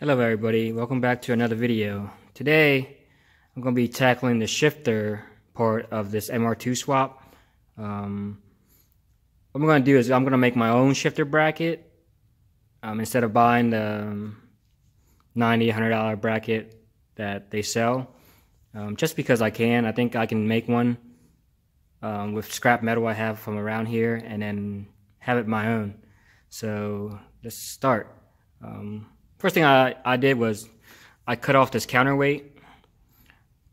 Hello everybody, welcome back to another video. Today I'm going to be tackling the shifter part of this MR2 swap. Um, what I'm going to do is I'm going to make my own shifter bracket um, instead of buying the um, $90, $100 bracket that they sell. Um, just because I can, I think I can make one um, with scrap metal I have from around here and then have it my own. So let's start. Um, first thing I, I did was I cut off this counterweight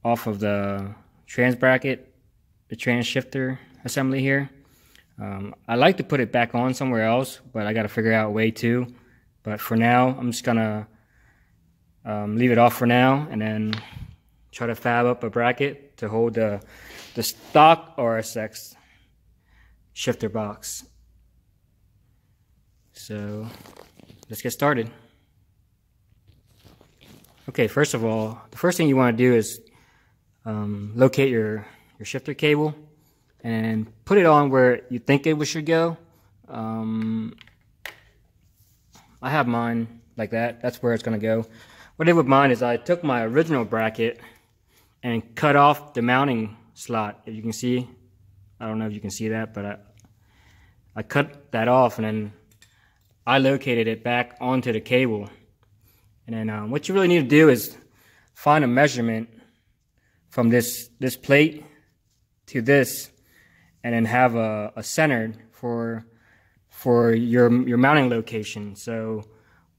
off of the trans bracket, the trans shifter assembly here. Um, I like to put it back on somewhere else, but I got to figure out a way to. But for now, I'm just gonna um, leave it off for now, and then try to fab up a bracket to hold the the stock RSX shifter box. So let's get started. Okay, first of all, the first thing you want to do is um, locate your, your shifter cable and put it on where you think it should go. Um, I have mine like that. That's where it's going to go. What I did with mine is I took my original bracket and cut off the mounting slot. If you can see, I don't know if you can see that, but I, I cut that off and then I located it back onto the cable. And then um, what you really need to do is find a measurement from this, this plate to this and then have a, a centered for, for your, your mounting location. So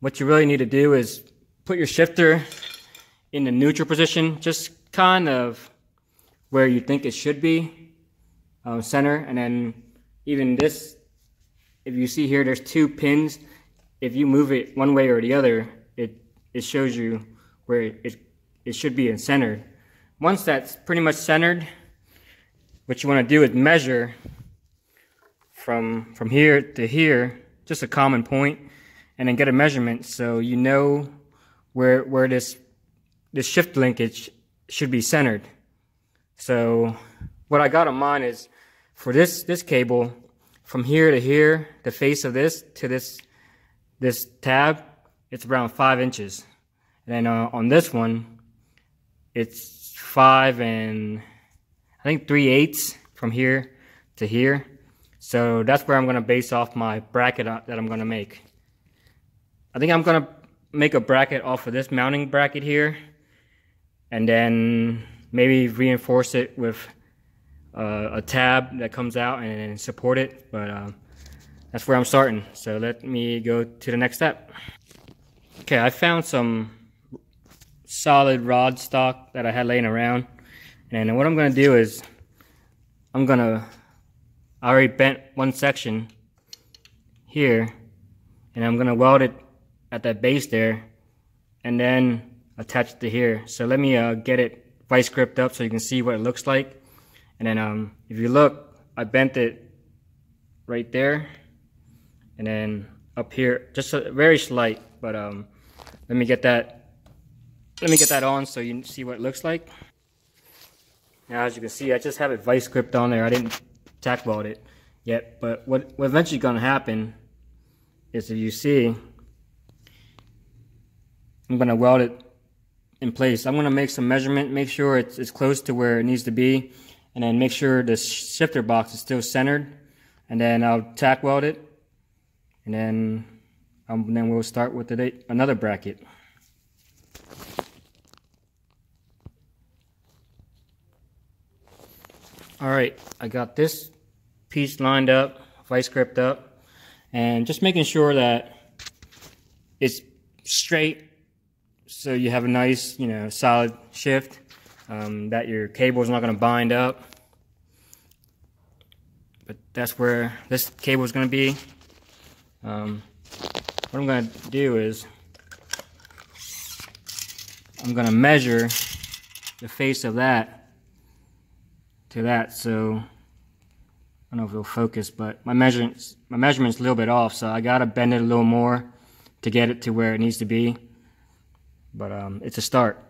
what you really need to do is put your shifter in the neutral position, just kind of where you think it should be, uh, center, and then even this, if you see here, there's two pins. If you move it one way or the other, it, shows you where it, it should be in center. Once that's pretty much centered, what you want to do is measure from, from here to here, just a common point, and then get a measurement so you know where, where this, this shift linkage should be centered. So what I got on mine is for this, this cable, from here to here, the face of this to this, this tab, it's around five inches. And then uh, on this one, it's five and I think three eighths from here to here. So that's where I'm gonna base off my bracket uh, that I'm gonna make. I think I'm gonna make a bracket off of this mounting bracket here and then maybe reinforce it with uh, a tab that comes out and support it. But uh, that's where I'm starting. So let me go to the next step. Okay, I found some solid rod stock that I had laying around. And what I'm gonna do is, I'm gonna, I already bent one section here, and I'm gonna weld it at that base there, and then attach it to here. So let me uh, get it vice gripped up so you can see what it looks like. And then um, if you look, I bent it right there. And then up here, just a very slight, but um, let me get that, let me get that on so you see what it looks like. Now, as you can see, I just have it vice gripped on there. I didn't tack weld it yet, but what, what eventually gonna happen is if you see, I'm gonna weld it in place. I'm going to make some measurement, make sure it's, it's close to where it needs to be, and then make sure the shifter box is still centered. And then I'll tack weld it, and then um, then we'll start with the, another bracket. All right, I got this piece lined up, vice gripped up, and just making sure that it's straight so you have a nice, you know, solid shift um, that your cable is not going to bind up. But that's where this cable is going to be. Um, what I'm going to do is I'm going to measure the face of that to that. So I don't know if it'll focus, but my measurements my measurement's a little bit off, so I got to bend it a little more to get it to where it needs to be. But um, it's a start.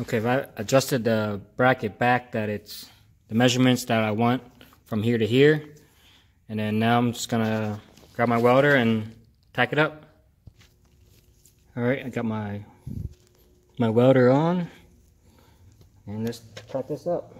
Okay, if I adjusted the bracket back that it's the measurements that I want from here to here. And then now I'm just gonna grab my welder and tack it up. All right, I got my my welder on, and let's tack this up.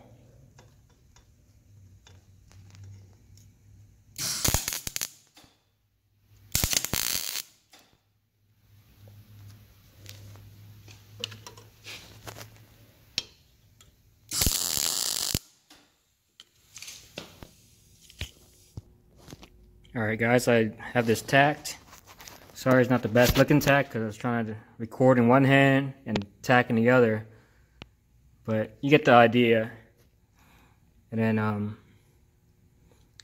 Alright guys, I have this tacked. Sorry it's not the best looking tack because I was trying to record in one hand and tack in the other. But you get the idea. And then um,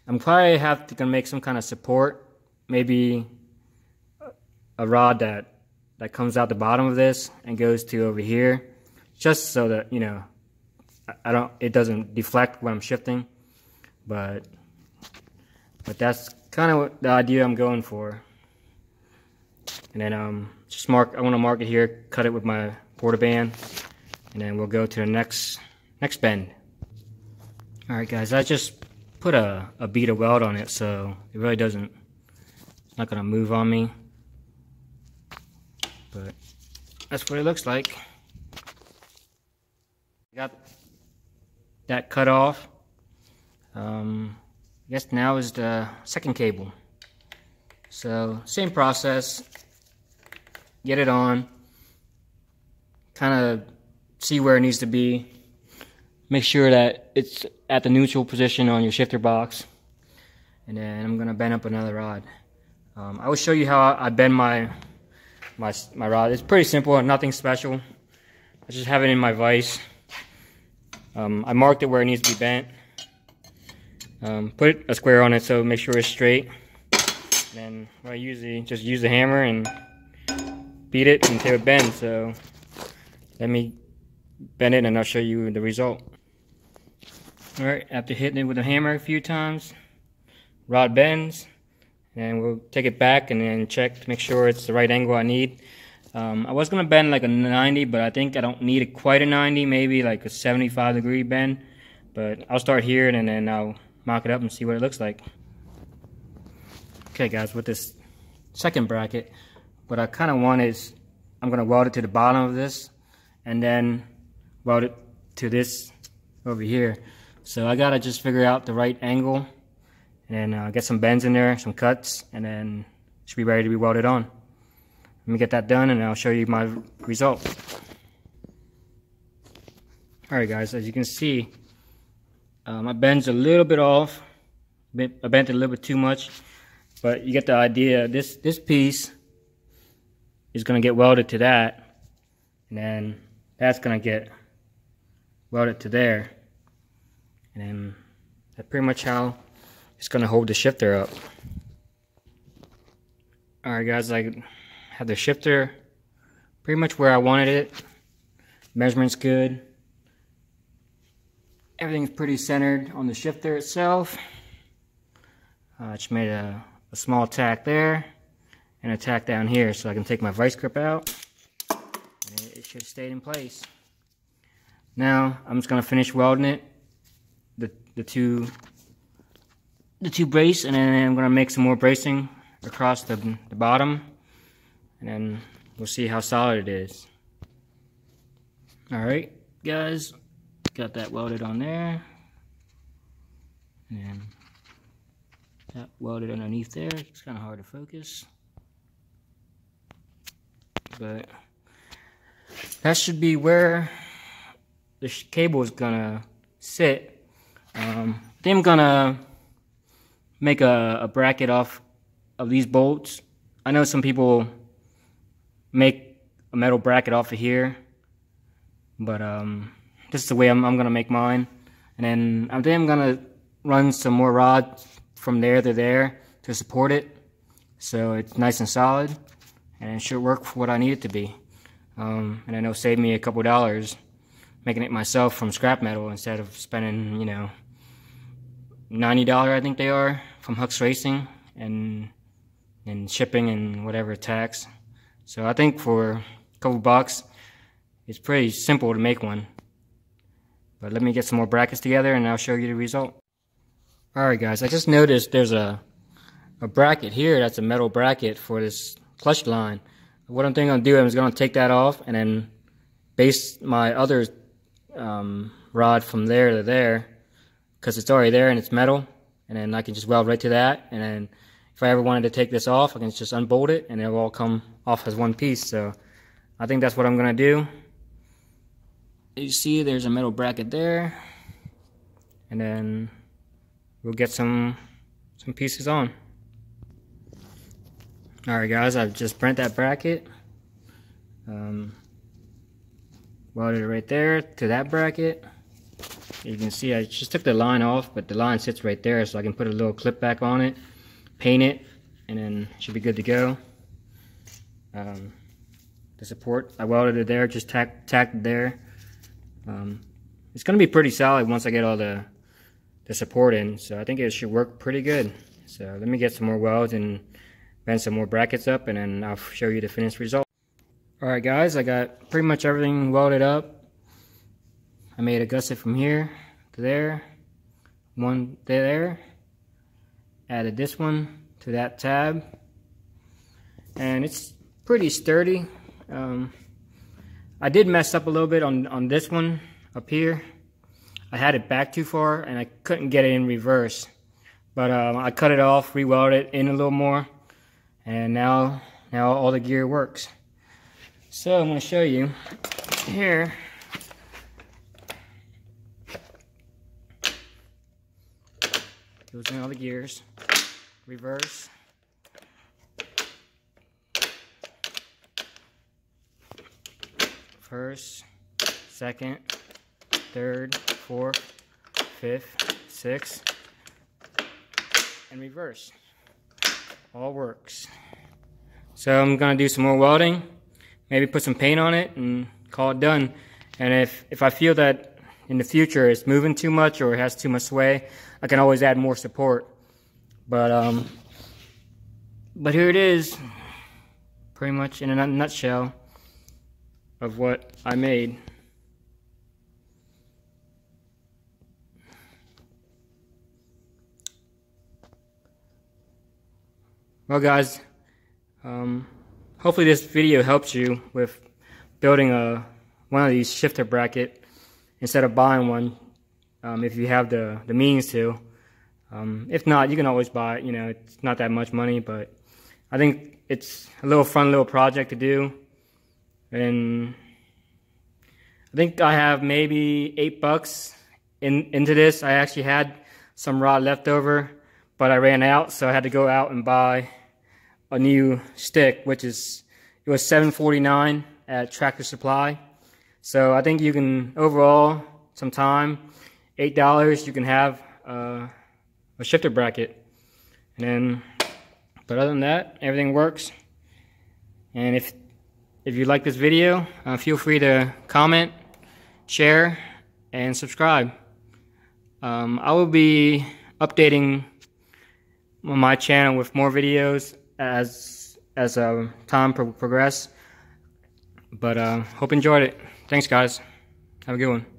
I'm probably have to gonna make some kind of support. Maybe a rod that that comes out the bottom of this and goes to over here. Just so that, you know, I don't it doesn't deflect when I'm shifting. But but that's kind of the idea I'm going for. And then um, just mark, I want to mark it here, cut it with my porta band, and then we'll go to the next next bend. All right, guys, I just put a, a bead of weld on it, so it really doesn't, it's not gonna move on me. But that's what it looks like. Got that cut off. Um, I guess now is the second cable. So same process, get it on, kind of see where it needs to be, make sure that it's at the neutral position on your shifter box, and then I'm gonna bend up another rod. Um, I will show you how I bend my, my, my rod. It's pretty simple, nothing special. I just have it in my vise. Um, I marked it where it needs to be bent. Um, put a square on it so make sure it's straight. And then I usually just use the hammer and beat it until it bends. So let me bend it and I'll show you the result. Alright, after hitting it with a hammer a few times, rod bends, and we'll take it back and then check to make sure it's the right angle I need. Um, I was going to bend like a 90, but I think I don't need it quite a 90, maybe like a 75 degree bend. But I'll start here and then I'll mock it up and see what it looks like. Okay guys, with this second bracket, what I kind of want is, I'm going to weld it to the bottom of this, and then weld it to this over here. So I got to just figure out the right angle, and uh, get some bends in there, some cuts, and then should be ready to be welded on. Let me get that done, and I'll show you my result. Alright guys, as you can see, uh, my bend's a little bit off. I bent it a little bit too much, but you get the idea. This this piece is to get welded to that, and then that's going to get it to there, and then that's pretty much how it's going to hold the shifter up. Alright guys, I have the shifter pretty much where I wanted it. Measurement's good. Everything's pretty centered on the shifter itself. I uh, just made a, a, small tack there and a tack down here so I can take my vice grip out. It, it should stayed in place. Now I'm just gonna finish welding it, the the two the two brace, and then I'm gonna make some more bracing across the, the bottom, and then we'll see how solid it is. All right, guys. Got that welded on there. And that welded underneath there. It's kind of hard to focus. But that should be where the cable is gonna sit. Um, I'm gonna make a, a bracket off of these bolts. I know some people make a metal bracket off of here, but um, this is the way I'm, I'm gonna make mine. And then I'm gonna run some more rods from there to there to support it. So it's nice and solid and it should work for what I need it to be. Um, and I know save me a couple dollars making it myself from scrap metal instead of spending, you know, $90 I think they are from Hux Racing and and shipping and whatever tax. So I think for a couple bucks, it's pretty simple to make one. But let me get some more brackets together and I'll show you the result. Alright guys, I just noticed there's a a bracket here that's a metal bracket for this clutch line. What I'm thinking I'm do is going to take that off and then base my other um, rod from there to there because it's already there and it's metal and then I can just weld right to that and then if I ever wanted to take this off I can just unbolt it and it'll all come off as one piece so I think that's what I'm gonna do. You see there's a metal bracket there and then we'll get some some pieces on. Alright guys I've just bent that bracket. Um, welded it right there to that bracket you can see I just took the line off but the line sits right there so I can put a little clip back on it paint it and then it should be good to go. Um, the support I welded it there just tacked, tacked there. Um, it's gonna be pretty solid once I get all the the support in so I think it should work pretty good. So let me get some more welds and bend some more brackets up and then I'll show you the finished result alright guys I got pretty much everything welded up I made a gusset from here to there, one there, added this one to that tab, and it's pretty sturdy. Um, I did mess up a little bit on, on this one up here. I had it back too far and I couldn't get it in reverse. But um, I cut it off, re-welded it in a little more, and now, now all the gear works. So I'm going to show you here. Goes in all the gears. Reverse. First, second, third, fourth, fifth, sixth, and reverse. All works. So I'm gonna do some more welding, maybe put some paint on it and call it done. And if, if I feel that in the future it's moving too much or it has too much sway, I can always add more support. But um, but here it is, pretty much in a nutshell of what I made. Well guys, um, hopefully this video helps you with building a one of these shifter bracket instead of buying one um, if you have the, the means to. Um, if not, you can always buy it. You know, it's not that much money, but I think it's a little fun little project to do. And I think I have maybe eight bucks in into this. I actually had some rod left over, but I ran out, so I had to go out and buy a new stick, which is it was 7.49 at Tractor Supply. So I think you can, overall, some time, $8, you can have uh, a shifter bracket. And then, but other than that, everything works. And if, if you like this video, uh, feel free to comment, share, and subscribe. Um, I will be updating my channel with more videos as as uh, time pro progress. But uh, hope you enjoyed it. Thanks, guys. Have a good one.